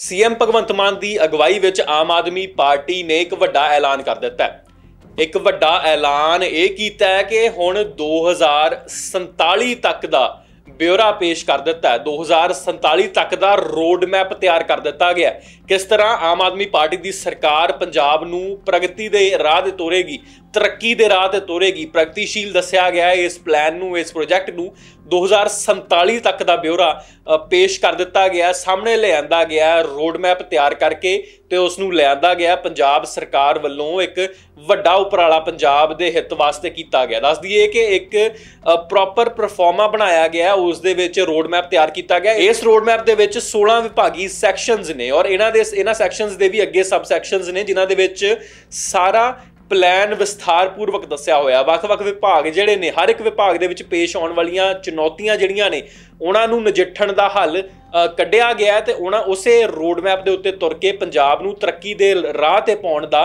CM Bhagwant Mann ਦੀ ਅਗਵਾਈ ਵਿੱਚ Aam Aadmi party ਨੇ ਇੱਕ ਵੱਡਾ ਐਲਾਨ ਕਰ ਦਿੱਤਾ ਹੈ। ਇੱਕ ਵੱਡਾ ਐਲਾਨ ਇਹ ਕੀਤਾ ਹੈ ਕਿ ਹੁਣ 2047 ਤੱਕ ਦਾ ਬਿਊਰਾ ਪੇਸ਼ ਕਰ ਦਿੱਤਾ ਹੈ। 2047 ਤੱਕ ਦਾ ਰੋਡ ਮੈਪ ਤਿਆਰ ਕਰ ਦਿੱਤਾ ਗਿਆ ਕਿਸ ਤਰ੍ਹਾਂ ਆਮ ਆਦਮੀ ਪਾਰਟੀ ਦੀ ਸਰਕਾਰ ਪੰਜਾਬ ਨੂੰ ਪ੍ਰਗਤੀ ਦੇ ਰਾਹ ਤੇ ਤੋਰੇਗੀ, ਤਰੱਕੀ ਦੇ ਰਾਹ ਤੇ ਤੋਰੇਗੀ, ਪ੍ਰਗਤੀਸ਼ੀਲ ਦੱਸਿਆ ਗਿਆ ਹੈ ਇਸ ਪਲਾਨ ਨੂੰ, ਇਸ ਪ੍ਰੋਜੈਕਟ ਨੂੰ 2047 ਤੱਕ ਦਾ ਬਿਊਰਾ ਪੇਸ਼ ਕਰ ਦਿੱਤਾ ਗਿਆ ਸਾਹਮਣੇ ਲਿਆਂਦਾ ਗਿਆ ਹੈ, ਰੋਡ ਮੈਪ ਤਿਆਰ ਕਰਕੇ ਤੇ ਉਸ ਨੂੰ ਲਿਆਂਦਾ ਗਿਆ ਪੰਜਾਬ ਸਰਕਾਰ ਵੱਲੋਂ ਇੱਕ ਵੱਡਾ ਉਪਰਾਲਾ ਪੰਜਾਬ ਦੇ ਹਿੱਤ ਵਾਸਤੇ ਕੀਤਾ ਗਿਆ। ਦੱਸ ਦਈਏ ਕਿ ਇੱਕ ਪ੍ਰੋਪਰ ਪਰਫਾਰਮਾ ਬਣਾਇਆ ਗਿਆ ਉਸ ਦੇ ਵਿੱਚ ਰੋਡ ਮੈਪ ਤਿਆਰ ਕੀਤਾ ਗਿਆ। ਇਸ ਰੋਡ ਮੈਪ ਦੇ ਵਿੱਚ 16 ਵਿਭਾਗੀ ਸੈਕਸ਼ਨਸ ਨੇ ਔਰ ਇਹਨਾਂ ਦੇ ਇਹਨਾਂ ਸੈਕਸ਼ਨਸ ਦੇ ਵੀ ਅੱਗੇ ਸਬ ਸੈਕਸ਼ਨਸ ਨੇ ਜਿਨ੍ਹਾਂ ਦੇ ਵਿੱਚ ਸਾਰਾ ਪਲਾਨ ਵਿਸਥਾਰਪੂਰਵਕ ਦੱਸਿਆ ਹੋਇਆ। ਵੱਖ-ਵੱਖ ਵਿਭਾਗ ਜਿਹੜੇ ਨੇ, ਹਰ ਇੱਕ ਵਿਭਾਗ ਦੇ ਵਿੱਚ ਪੇਸ਼ ਆਉਣ ਵਾਲੀਆਂ ਚੁਣੌਤੀਆਂ ਜਿਹੜੀਆਂ ਨੇ, ਉਹਨਾਂ ਨੂੰ ਨਜਿੱਠਣ ਦਾ ਹੱਲ ਕੱਢਿਆ ਗਿਆ ਹੈ ਤੇ ਉਹਨਾਂ ਉਸੇ ਰੋਡ ਮੈਪ ਦੇ ਉੱਤੇ ਤੁਰ ਕੇ ਪੰਜਾਬ ਨੂੰ ਤਰੱਕੀ ਦੇ ਰਾਹ ਤੇ ਪਾਉਣ ਦਾ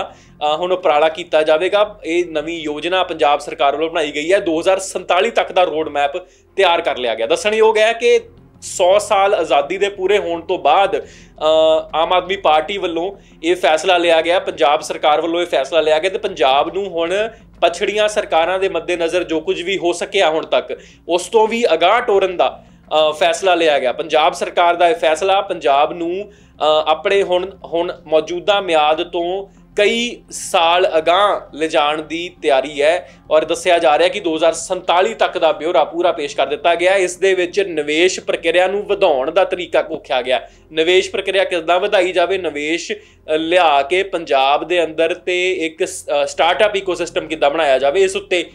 ਹੁਣ ਉਪਰਾਲਾ ਕੀਤਾ ਜਾਵੇਗਾ। ਇਹ ਨਵੀਂ ਯੋਜਨਾ ਪੰਜਾਬ ਸਰਕਾਰ ਵੱਲੋਂ ਬਣਾਈ ਗਈ ਹੈ। 2047 ਤੱਕ ਦਾ ਰੋਡ ਮੈਪ ਤਿਆਰ ਕਰ ਲਿਆ ਗਿਆ। ਦੱਸਣਯੋਗ ਹੈ ਕਿ 100 ਸਾਲ ਆਜ਼ਾਦੀ ਦੇ ਪੂਰੇ ਹੋਣ ਤੋਂ ਬਾਅਦ ਆਮ ਆਦਮੀ ਪਾਰਟੀ ਵੱਲੋਂ ਇਹ ਫੈਸਲਾ ਲਿਆ ਗਿਆ ਪੰਜਾਬ ਸਰਕਾਰ ਵੱਲੋਂ ਇਹ ਫੈਸਲਾ ਲਿਆ ਗਿਆ ਤੇ ਪੰਜਾਬ ਨੂੰ ਹੁਣ ਪਛੜੀਆਂ ਸਰਕਾਰਾਂ ਦੇ ਮੱਦੇਨਜ਼ਰ ਜੋ ਕੁਝ ਵੀ ਹੋ ਸਕਿਆ ਹੁਣ ਤੱਕ ਉਸ ਤੋਂ ਵੀ ਅਗਾਹ ਟੋਰਨ ਦਾ ਅ, ਫੈਸਲਾ ਲਿਆ ਗਿਆ। ਪੰਜਾਬ ਸਰਕਾਰ ਦਾ ਇਹ ਫੈਸਲਾ ਪੰਜਾਬ ਨੂੰ ਅ, ਆਪਣੇ ਹੁਣ ਹੁਣ ਮੌਜੂਦਾ ਮਿਆਦ ਤੋਂ ਕਈ ਸਾਲ ਅਗਾਹ ਲਿਜਾਣ ਦੀ ਤਿਆਰੀ ਹੈ ਔਰ ਦੱਸਿਆ ਜਾ ਰਿਹਾ ਕਿ 2047 ਤੱਕ ਦਾ ਬਿਊਰਾ ਪੂਰਾ ਪੇਸ਼ ਕਰ ਦਿੱਤਾ ਗਿਆ। ਇਸ ਦੇ ਵਿੱਚ ਨਿਵੇਸ਼ ਪ੍ਰਕਿਰਿਆ ਨੂੰ ਵਧਾਉਣ ਦਾ ਤਰੀਕਾ ਕੋਖਿਆ ਗਿਆ। ਨਿਵੇਸ਼ ਪ੍ਰਕਿਰਿਆ ਕਿੱਦਾਂ ਵਧਾਈ ਜਾਵੇ? ਨਿਵੇਸ਼ ਲਿਆ ਕੇ ਪੰਜਾਬ ਦੇ ਅੰਦਰ ਤੇ ਇੱਕ ਸਟਾਰਟਅਪ ਇਕੋਸਿਸਟਮ ਕਿੱਦਾਂ ਬਣਾਇਆ ਜਾਵੇ? ਇਸ ਉੱਤੇ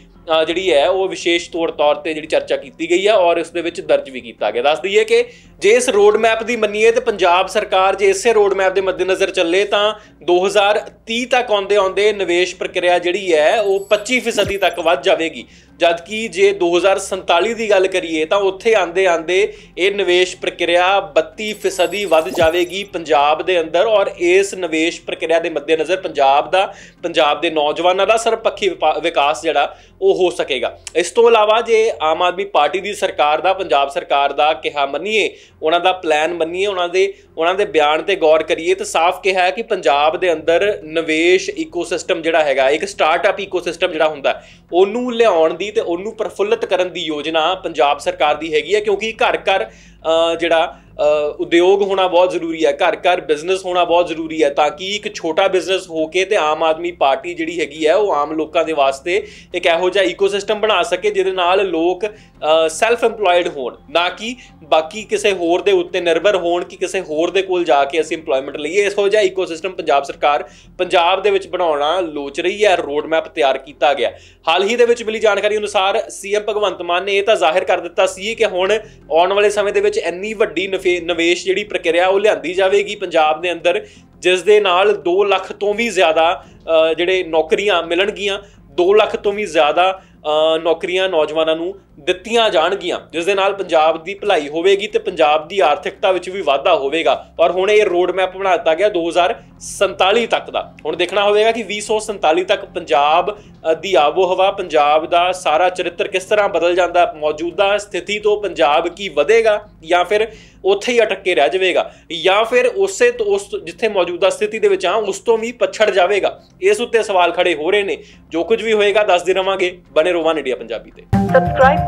ਜਿਹੜੀ ਹੈ ਉਹ ਵਿਸ਼ੇਸ਼ ਤੌਰ ਤੌਰ ਤੇ ਜਿਹੜੀ ਚਰਚਾ ਕੀਤੀ ਗਈ ਹੈ ਔਰ ਇਸ ਦੇ ਵਿੱਚ ਦਰਜ ਵੀ ਕੀਤਾ ਗਿਆ। ਦੱਸ ਦਈਏ ਕਿ ਜੇ ਇਸ ਰੋਡ ਮੈਪ ਦੀ ਮੰਨੀਏ ਤੇ ਪੰਜਾਬ ਸਰਕਾਰ ਜੇ ਇਸੇ ਰੋਡ ਮੈਪ ਦੇ ਮੱਦੇਨਜ਼ਰ ਚੱਲੇ ਤਾਂ 2030 ਤੱਕ ਆਉਂਦੇ ਆਉਂਦੇ ਨਿਵੇਸ਼ ਪ੍ਰਕਿਰਿਆ ਜਿਹੜੀ ਹੈ ਉਹ 25% ਤੱਕ ਵੱਧ ਜਾਵੇਗੀ। ਜਦਕਿ ਜੇ 2047 ਦੀ ਗੱਲ ਕਰੀਏ ਤਾਂ ਉੱਥੇ ਆਂਦੇ ਆਂਦੇ ਇਹ ਨਿਵੇਸ਼ ਪ੍ਰਕਿਰਿਆ 32% ਵੱਧ ਜਾਵੇਗੀ ਪੰਜਾਬ ਦੇ ਅੰਦਰ ਔਰ ਇਸ ਨਿਵੇਸ਼ ਪ੍ਰਕਿਰਿਆ ਦੇ ਮੱਦੇਨਜ਼ਰ ਪੰਜਾਬ ਦਾ, ਪੰਜਾਬ ਦੇ ਨੌਜਵਾਨਾਂ ਦਾ ਸਰਪੱਖੀ ਵਿਪਾ- ਵਿਕਾਸ ਜਿਹੜਾ ਉਹ ਹੋ ਸਕੇਗਾ। ਇਸ ਤੋਂ ਇਲਾਵਾ ਜੇ ਆਮ ਆਦਮੀ ਪਾਰਟੀ ਦੀ ਸਰਕਾਰ ਦਾ, ਪੰਜਾਬ ਸਰਕਾਰ ਦਾ ਕਿਹਾ ਮੰਨੀਏ ਉਹਨਾਂ ਦਾ ਪਲਾਨ ਮੰਨੀਏ, ਉਹਨਾਂ ਦੇ ਉਹਨਾਂ ਦੇ ਬਿਆਨ ਤੇ ਗੌਰ ਕਰੀਏ ਤਾਂ ਸਾਫ਼ ਕਿਹਾ ਹੈ ਕਿ ਪੰਜਾਬ ਦੇ ਅੰਦਰ ਨਿਵੇਸ਼ ਇਕੋਸਿਸਟਮ ਜਿਹੜਾ ਹੈਗਾ, ਇੱਕ ਸਟਾਰਟਅਪ ਇਕੋਸਿਸਟਮ ਜਿਹੜਾ ਹੁੰਦਾ, ਉਹਨੂੰ ਲਿਆਉਣ ਦੀ ਤੇ ਉਹਨੂੰ ਪ੍ਰਫੁੱਲਤ ਕਰਨ ਦੀ ਯੋਜਨਾ ਪੰਜਾਬ ਸਰਕਾਰ ਦੀ ਹੈਗੀ ਹੈ ਕਿਉਂਕਿ ਘਰ ਘਰ ਜਿਹੜਾ ਉਦਯੋਗ ਹੋਣਾ ਬਹੁਤ ਜ਼ਰੂਰੀ ਹੈ, ਘਰ ਘਰ ਬਿਜ਼ਨਸ ਹੋਣਾ ਬਹੁਤ ਜ਼ਰੂਰੀ ਹੈ ਤਾਂ ਕਿ ਇੱਕ ਛੋਟਾ ਬਿਜ਼ਨਸ ਹੋ ਕੇ ਤੇ ਆਮ ਆਦਮੀ ਪਾਰਟੀ ਜਿਹੜੀ ਹੈਗੀ ਹੈ, ਉਹ ਆਮ ਲੋਕਾਂ ਦੇ ਵਾਸਤੇ ਇੱਕ ਇਹੋ ਜਿਹਾ ਇਕੋਸਿਸਟਮ ਬਣਾ ਸਕੇ ਜਿਹਦੇ ਨਾਲ ਲੋਕ ਸੈਲਫ EMPLOYED ਹੋਣ, ਨਾ ਕਿ ਬਾਕੀ ਕਿਸੇ ਹੋਰ ਦੇ ਉੱਤੇ ਨਿਰਭਰ ਹੋਣ ਕਿ ਕਿਸੇ ਹੋਰ ਦੇ ਕੋਲ ਜਾ ਕੇ ਅਸੀਂ EMPLOYMENT ਲਈਏ। ਇਹੋ ਜਿਹਾ ਇਕੋਸਿਸਟਮ ਪੰਜਾਬ ਸਰਕਾਰ ਪੰਜਾਬ ਦੇ ਵਿੱਚ ਬਣਾਉਣਾ ਲੋਚ ਰਹੀ ਹੈ ਰੋਡ ਮੈਪ ਤਿਆਰ ਕੀਤਾ ਗਿਆ। ਹਾਲ ਹੀ ਦੇ ਵਿੱਚ ਮਿਲੀ ਜਾਣਕਾਰੀ ਅਨੁਸਾਰ ਸੀਐਮ ਭਗਵੰਤ ਮਾਨ ਨੇ ਇਹ ਤਾਂ ਜ਼ਾਹਿਰ ਕਰ ਦਿੱਤਾ ਸੀ ਕਿ ਹੁਣ ਆਉਣ ਵਾਲੇ ਸਮੇਂ ਦੇ ਵਿੱਚ ਇੰਨੀ ਵੱਡੀ ਨਫੇ- ਨਿਵੇਸ਼ ਜਿਹੜੀ ਪ੍ਰਕਿਰਿਆ ਉਹ ਲਿਆਂਦੀ ਜਾਵੇਗੀ ਪੰਜਾਬ ਦੇ ਅੰਦਰ, ਜਿਸ ਦੇ ਨਾਲ 2 ਲੱਖ ਤੋਂ ਵੀ ਜ਼ਿਆਦਾ ਜਿਹੜੇ ਨੌਕਰੀਆਂ ਮਿਲਣਗੀਆਂ 2 ਲੱਖ ਤੋਂ ਵੀ ਜ਼ਿਆਦਾ ਨੌਕਰੀਆਂ ਨੌਜਵਾਨਾਂ ਨੂੰ ਦਿੱਤੀਆਂ ਜਾਣਗੀਆਂ, ਜਿਸ ਦੇ ਨਾਲ ਪੰਜਾਬ ਦੀ ਭਲਾਈ ਹੋਵੇਗੀ ਤੇ ਪੰਜਾਬ ਦੀ ਆਰਥਿਕਤਾ ਵਿੱਚ ਵੀ ਵਾਧਾ ਹੋਵੇਗਾ। ਔਰ ਹੁਣ ਇਹ ਰੋਡ ਮੈਪ ਬਣਾ ਦਿੱਤਾ ਗਿਆ 2047 ਤੱਕ ਦਾ। ਹੁਣ ਦੇਖਣਾ ਹੋਵੇਗਾ ਕਿ 2047 ਤੱਕ ਪੰਜਾਬ ਦੀ ਆਬੋ ਹਵਾ ਪੰਜਾਬ ਦਾ ਸਾਰਾ ਚਰਿੱਤਰ ਕਿਸ ਤਰ੍ਹਾਂ ਬਦਲ ਜਾਂਦਾ, ਮੌਜੂਦਾ ਸਥਿਤੀ ਤੋਂ ਪੰਜਾਬ ਕੀ ਵਧੇਗਾ, ਜਾਂ ਫਿਰ ਉੱਥੇ ਹੀ ਅਟਕ ਕੇ ਰਹਿ ਜਾਵੇਗਾ, ਜਾਂ ਫਿਰ ਉਸੇ ਤੋਂ ਉਸ ਜਿੱਥੇ ਮੌਜੂਦਾ ਸਥਿਤੀ ਦੇ ਵਿੱਚ ਆ, ਉਸ ਤੋਂ ਵੀ ਪਛੜ ਜਾਵੇਗਾ। ਇਸ ਉੱਤੇ ਸਵਾਲ ਖੜੇ ਹੋ ਰਹੇ ਨੇ। ਜੋ ਕੁਝ ਵੀ ਹੋਏਗਾ, ਦੱਸਦੇ ਰਵਾਂਗੇ। ਬਨੇ ਰੋਵਾਨ ਇੰਡੀਆ ਪੰਜਾਬੀ ਤੇ। Subscribe